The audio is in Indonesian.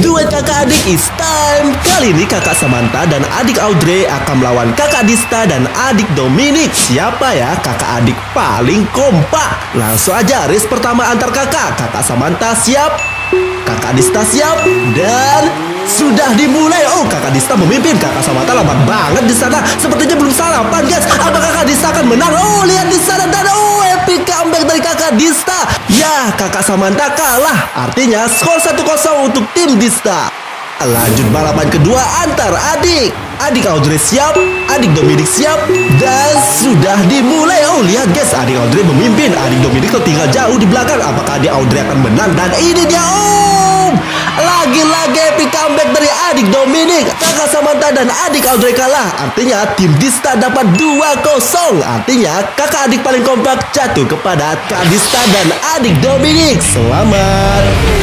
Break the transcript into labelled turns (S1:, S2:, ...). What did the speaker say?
S1: Duet kakak adik is time. Kali ini kakak Samantha dan adik Audrey akan melawan kakak Dista dan adik Dominic. Siapa ya kakak adik paling kompak? Langsung aja race pertama antar kakak. Kakak Samantha siap? Kakak Dista siap? Dan sudah dimulai. Oh, kakak Dista memimpin. Kakak Samantha lambat banget di sana. Sepertinya belum sarapan, guys. Apakah kakak Dista akan menang? Oh, lihat di sana dan oh, epic comeback dari kakak Dista. Ya, kakak Samantha kalah. Artinya skor 1-0 untuk tim Dista. Lanjut balapan kedua antar adik. Adik Audrey siap, adik Dominic siap, dan sudah dimulai. Oh lihat guys, adik Audrey memimpin, adik Dominic tertinggal jauh di belakang. Apakah adik Audrey akan menang? Dan ini dia, oh lagi-lagi epic comeback dari adik Dominic. Kakak Samantha dan adik Audrey kalah. Artinya tim Dista dapat 2-0. Artinya kakak adik paling kompak jatuh kepada Kak Dista dan adik Dominic. Selamat.